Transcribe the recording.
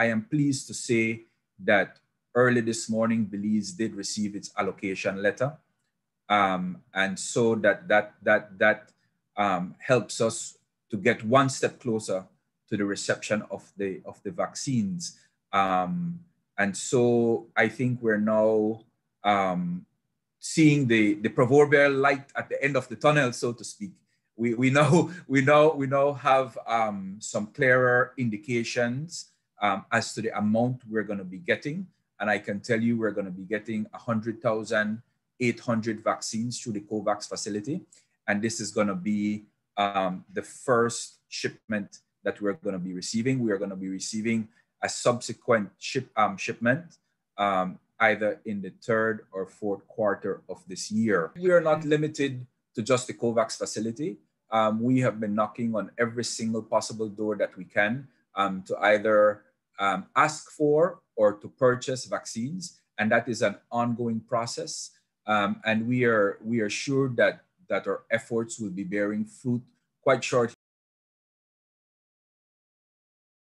I am pleased to say that early this morning, Belize did receive its allocation letter. Um, and so that, that, that, that um, helps us to get one step closer to the reception of the, of the vaccines. Um, and so I think we're now um, seeing the, the proverbial light at the end of the tunnel, so to speak. We, we know we know we now have um, some clearer indications um, as to the amount we're going to be getting, and I can tell you we're going to be getting 100,800 vaccines through the COVAX facility, and this is going to be um, the first shipment that we're going to be receiving. We are going to be receiving a subsequent ship, um, shipment um, either in the third or fourth quarter of this year. We are not limited to just the COVAX facility. Um, we have been knocking on every single possible door that we can um, to either um, ask for or to purchase vaccines, and that is an ongoing process. Um, and we are we are sure that that our efforts will be bearing fruit quite shortly